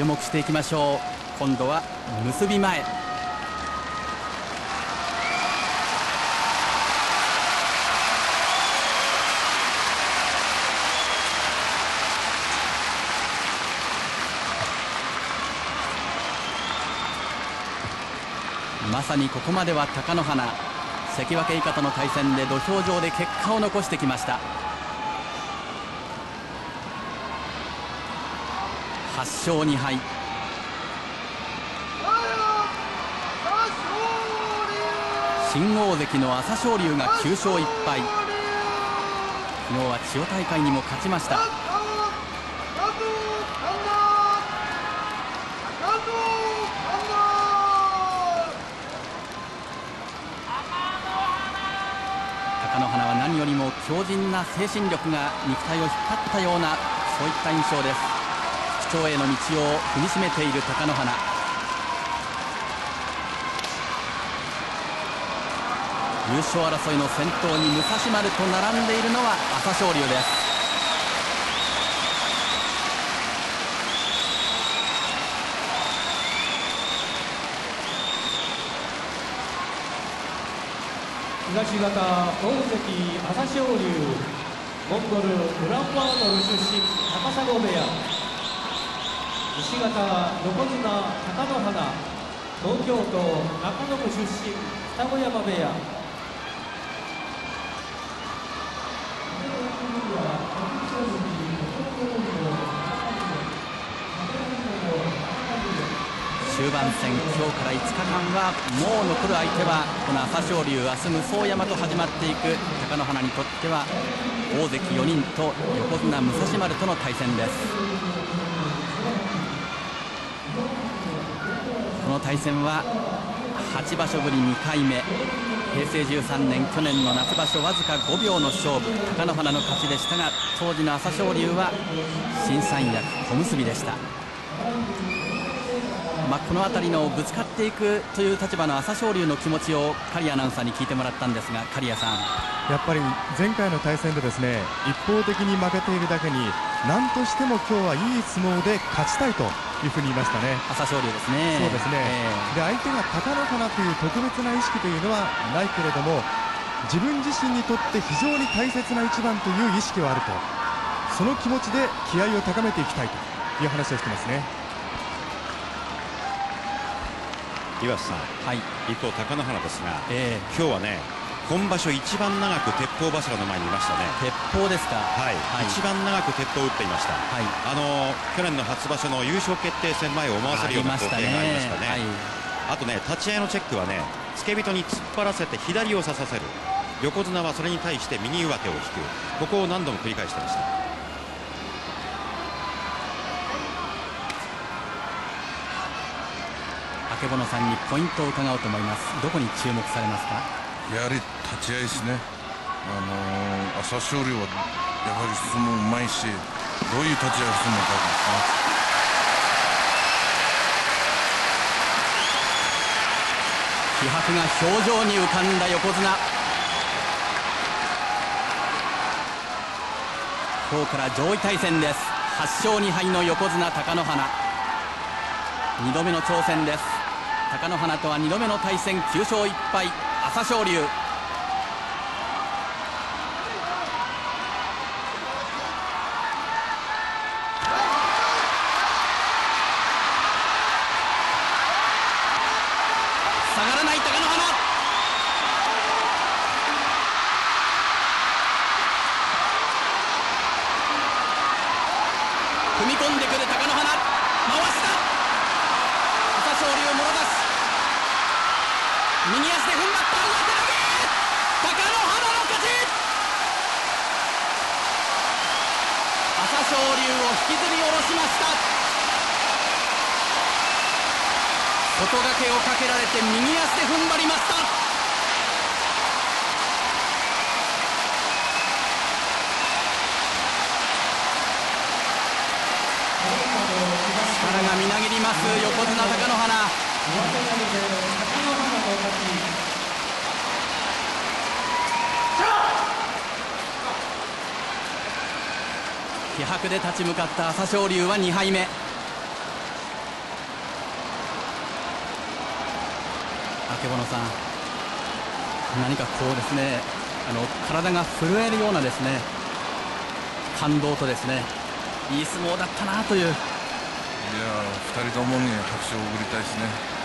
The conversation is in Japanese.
注目していきましょう。今度は結び前。まさにここまでは貴乃花。関脇以下との対戦で土俵上で結果を残してきました。8勝2敗。新大関の朝青龍が9勝1敗。昨日は千代大会にも勝ちました。貴乃花は何よりも強靭な精神力が肉体を引っ張ったようなそういった印象です。復調への道を踏みしめている貴乃花。優勝争いの先頭に武蔵丸と並んでいるのは朝青龍です。東方大関朝青龍モンゴルウランバートル出身高砂部屋。西方横綱貴乃花東京都中野区出身双子山部屋。終盤戦今日から5日間はもう残る相手はこの朝青龍明日武双山と始まっていく貴乃花にとっては大関4人と横綱武蔵丸との対戦です。対戦は8場所ぶり2回目。平成13年去年の夏場所わずか5秒の勝負。貴乃花の勝ちでしたが当時の朝青龍は新三役小結でした。まあ、この辺りのぶつかっていくという立場の朝青龍の気持ちを刈谷アナウンサーに聞いてもらったんですが刈谷さん。やっぱり前回の対戦でですね一方的に負けているだけに何としても今日はいい相撲で勝ちたいというふうに言いましたね。朝青龍ですね。そうですね、えー、で相手が貴乃花という特別な意識というのはないけれども自分自身にとって非常に大切な一番という意識はあるとその気持ちで気合を高めていきたいという話をしてますね。岩瀬さん、はい、一方、貴乃花ですが、えー、今日はね今場所一番長く鉄砲柱の前にいましたね。鉄砲ですか、はい、はい、一番長く鉄砲を打っていました、はい、あの去年の初場所の優勝決定戦前を思わせるような光景がありましたね、はい、あとね立ち合いのチェックはね付け人に突っ張らせて左を差させる。横綱はそれに対して右上手を引く。ここを何度も繰り返してました。曙さんにポイントを伺おうと思います。どこに注目されますか？やはり立ち合いですね。あのー、朝青龍はやはり相撲うまいしどういう立ち合いをするのかですね。気迫が表情に浮かんだ横綱。今日から上位対戦です。8勝2敗の横綱貴乃花。2度目の挑戦です。貴乃花とは2度目の対戦9勝1敗。朝青龍。下がらない貴乃花。踏み込んでくる貴乃花。回した。朝青龍もろ出し右足で踏ん張った上手投げ貴乃花の勝ち朝青龍を引きずり下ろしました。外掛けをかけられて右足で踏ん張りました。力がみなぎります。横綱貴乃花。気迫で立ち向かった朝青龍は2敗目。曙さん何かこうですねあの体が震えるようなですね感動とですねいい相撲だったなという。いや2人ともに拍手を送りたいですね。